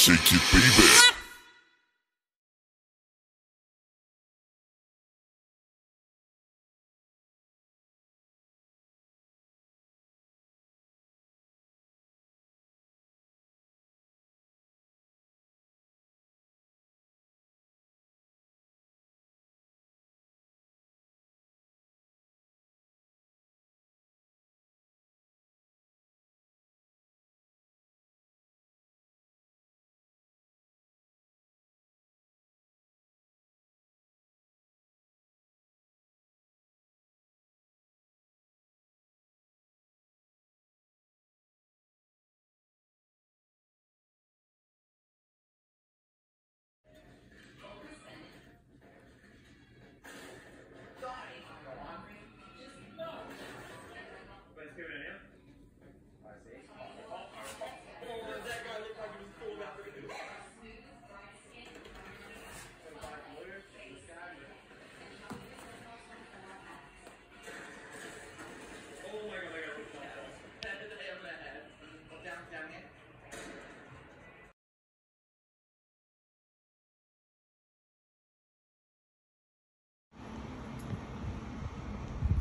Shake it,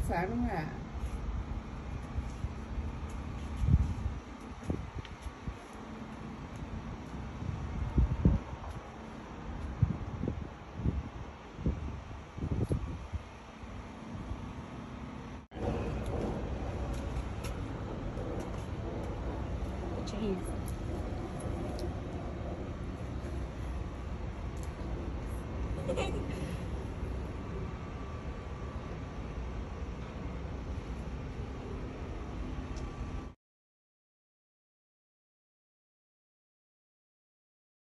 sáng đúng không ạ Jeez.